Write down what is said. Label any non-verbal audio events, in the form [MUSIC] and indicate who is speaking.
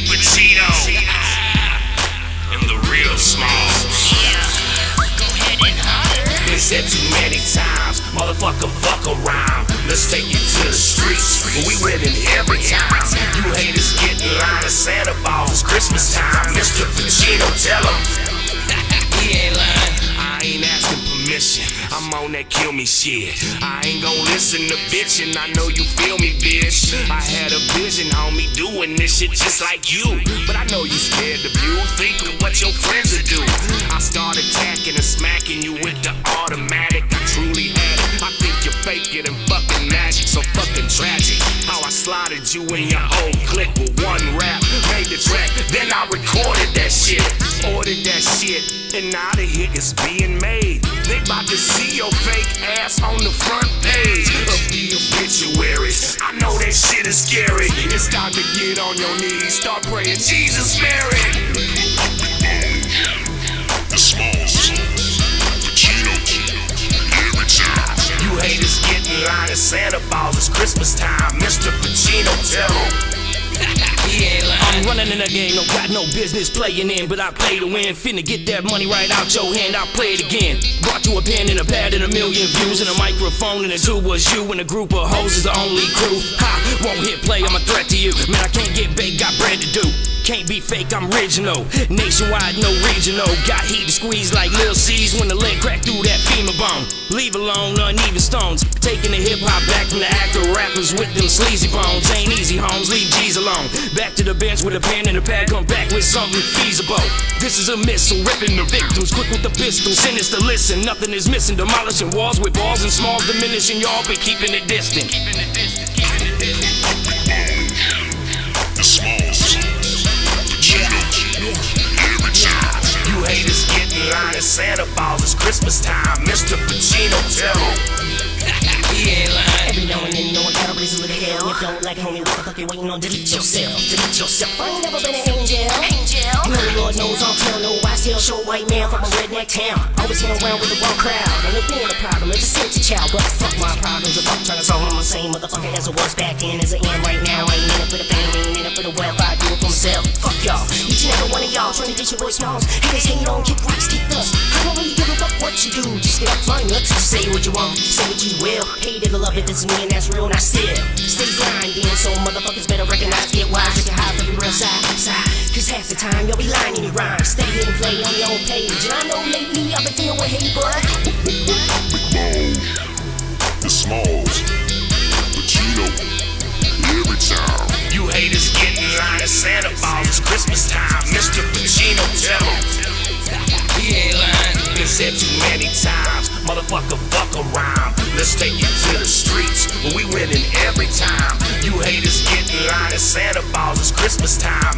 Speaker 1: Big Pacino, and the real Smalls. Go ahead
Speaker 2: and holler.
Speaker 1: Been said too many times, motherfucker, fuck around. Let's take you to the streets, but we winning every time. You haters get in line, it's Santa Claus, Christmas time. Mr. Pacino, tell him. [LAUGHS] he ain't lying. I ain't asking permission. I'm on that kill me shit. I ain't gon' listen to bitchin'. I know you feel me, bitch. I had a vision, homie, doing this shit just like you. But I know you scared of you. Think of what your friends would do. I start attacking and smacking you with the automatic. I truly had it. I think you're faking and fucking magic. So fucking tragic. How I slotted you in your old clique with one rap. Made the track, then I recorded that shit. Ordered that shit. And now the hit is being made. They bout to see your fake ass on the front page of is scary. It's time to get on your knees, start praying, Jesus, Mary.
Speaker 3: The Smalls, Pacino, every time.
Speaker 1: You haters get in line at Santa Claus. It's Christmas time. Mr. Pacino, tell him.
Speaker 4: I'm running in the game, no got no business playing in, but I play to win. Finna get that money right out your hand, I'll play it again. Brought you a pen and a pad and a million views and a microphone and the two was you and a group of hoes is the only crew. Ha, won't hit play, I'm a threat to you. Man, I can't get bait, got bread to do. Can't be fake, I'm original. Nationwide, no regional. Got heat to squeeze like Lil C's when the lead crack through that femur bone. Leave alone uneven stones. Taking the hip hop back from the actor rappers with them sleazy bones. Ain't easy, homes, leave G's alone. Back to the bench with a pen and a pad, come back with something feasible. This is a missile, ripping the victims, quick with the pistol. Sinister, listen, nothing is missing. Demolishing walls with balls and smalls, diminishing y'all, but keeping it distant. Keeping it distant, keeping it.
Speaker 3: The Smalls, Pacino, every.
Speaker 1: You haters get in line at Santa Claus. It's Christmas time. Mr. Pacino, tell him. [LAUGHS] he ain't lying.
Speaker 2: Every now and then, little hell. If you don't like it, homie, what the fuck you waiting on? Delete yourself, delete yourself. I ain't never been an angel. Angel. The Lord knows I'm tell no. I still show white man from a redneck town. Always hang around with the wrong crowd. And if being a problem, it's a sense child. But fuck my problems. If I'm trying to solve them, I'm the same motherfucker as I was back then. As I am right now, I ain't in it for the fame, ain't in it for the wealth. I do it for myself. Fuck y'all. Each and every one of y'all trying to get your voice smalls. Haters hanging on, kick rocks, kick dust. Fuck what you do. Just get off my nuts. Say what you want, say what you will. Hate it or love it, me and that's real. And I still stay grinding. So motherfuckers better recognize, get wise, drink your high for the real side, side. Cause half the time y'all be lying in your rhymes. Stay and play on your own page. And I know lately I've been feeling with hate, but
Speaker 1: said too many times. Motherfucker, fuck around. Let's take you to the streets. We winning every time. You haters get in line at Santa Claus. It's Christmas time.